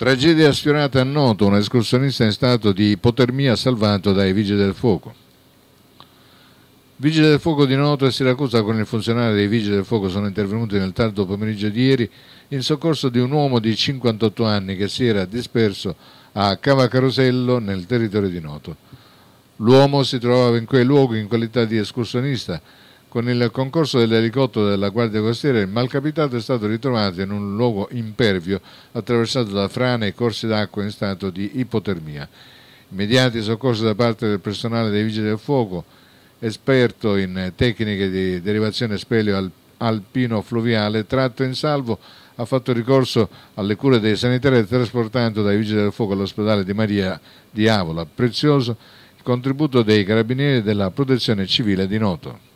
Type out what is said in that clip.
Tragedia sfiorata a Noto, un escursionista in stato di ipotermia salvato dai vigili del fuoco. Vigili del fuoco di Noto e Siracusa con il funzionario dei vigili del fuoco sono intervenuti nel tardo pomeriggio di ieri in soccorso di un uomo di 58 anni che si era disperso a Cavacarosello nel territorio di Noto. L'uomo si trovava in quei luoghi in qualità di escursionista con il concorso dell'elicottero della Guardia Costiera, il malcapitato è stato ritrovato in un luogo impervio attraversato da frane e corsi d'acqua in stato di ipotermia. Immediati soccorsi da parte del personale dei Vigili del Fuoco, esperto in tecniche di derivazione speleo alpino fluviale, tratto in salvo, ha fatto ricorso alle cure dei sanitari trasportando dai Vigili del Fuoco all'ospedale di Maria di Avola. Prezioso il contributo dei carabinieri della protezione civile di Noto.